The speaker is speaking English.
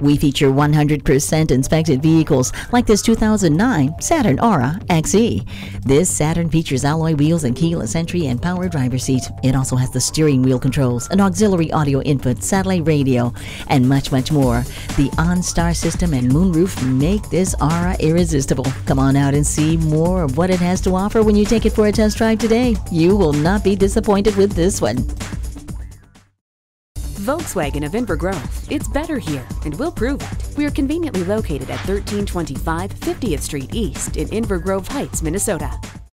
We feature 100% inspected vehicles like this 2009 Saturn Aura XE. This Saturn features alloy wheels and keyless entry and power driver seat. It also has the steering wheel controls, an auxiliary audio input, satellite radio, and much, much more. The OnStar system and moonroof make this Aura irresistible. Come on out and see more of what it has to offer when you take it for a test drive today. You will not be disappointed with this one. Volkswagen of Inver Grove. It's better here, and we'll prove it. We are conveniently located at 1325 50th Street East in Inver Grove Heights, Minnesota.